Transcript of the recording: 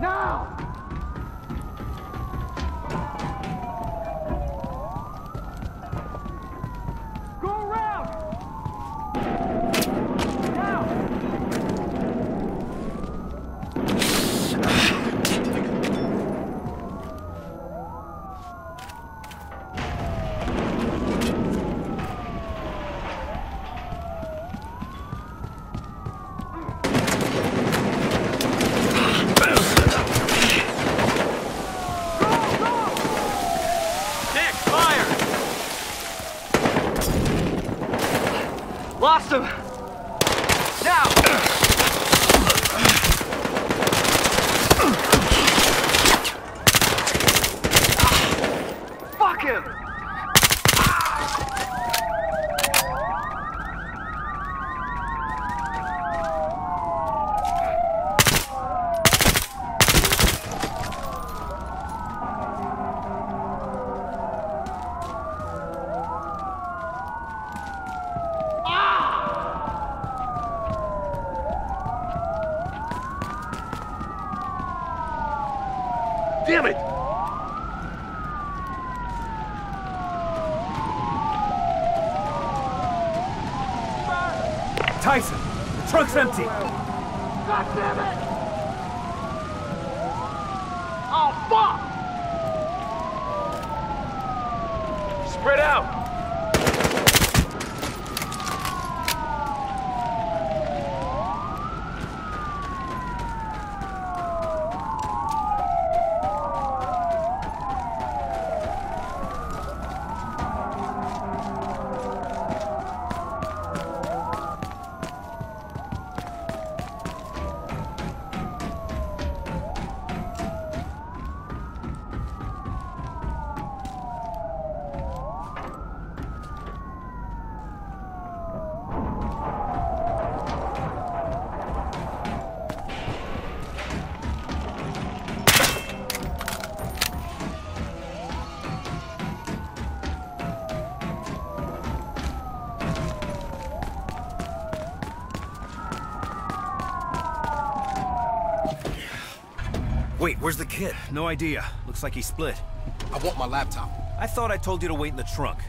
Now! Lost him! Now! Ah. Fuck him! Damn it! Tyson, the trunk's empty. God damn it! Oh, fuck! Spread out! Wait, where's the kid? No idea. Looks like he split. I want my laptop. I thought I told you to wait in the trunk.